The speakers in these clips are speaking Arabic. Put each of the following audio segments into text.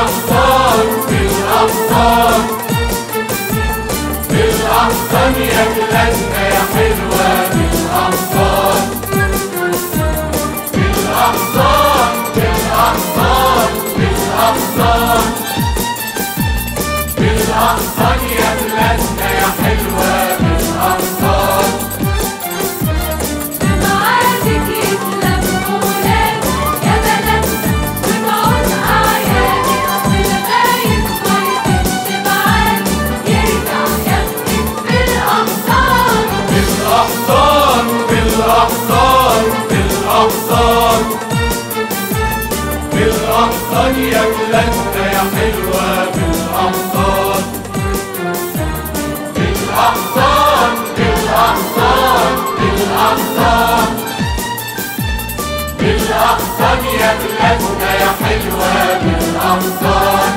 بالأحضان بالأحضان بالأحضان بالأحضان يا بلادنا يا حلوة بالأحضان بالأحضان بالأحضان بالأحضان بالأحضان يا بلادنا يا حلوة بالأحضان بالأحضان بالأحضان بالأحضان يا يا حلوة بالأحضان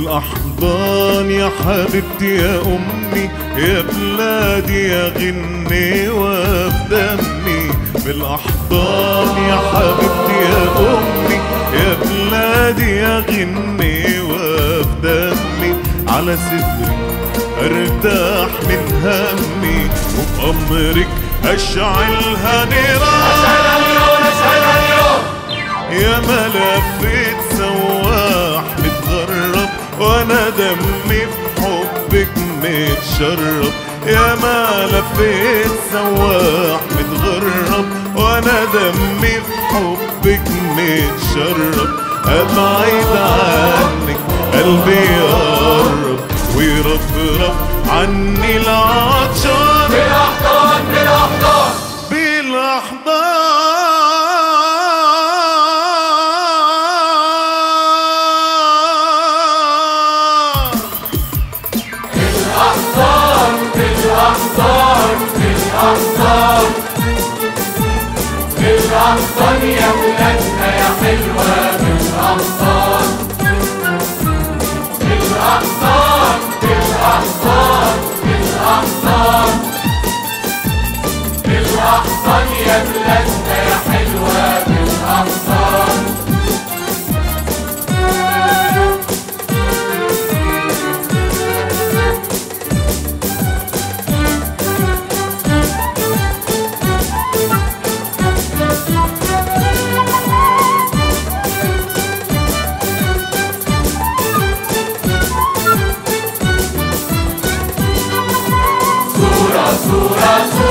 بالأحضان يا حبيبتي يا أمي يا بلادي يا غنيوة بدمي بالأحضان يا حبيبتي يا أمي يا بلادي يا غنيوة بدمي على صدري أرتاح من همي وبأمرك أشعلها نيران اليوم أسأل اليوم يا ما لفيت سواح متغرب وأنا دمي في حبك متشرب. يا ما لفيت سواح دمي في حبك متشرب ابعد عنك قلبي يقرب ويرفرف عني العطشان بالأحضان بالأحضان. بالأحضان. بالأحضان بالأحضان بالأحضان. بالأحضان يا بلادنا يا حلوة بالأحضان بالأحضان بالأحضان بالأحضان بالأحضان يا بلادنا يا حلوة بالأحضان God's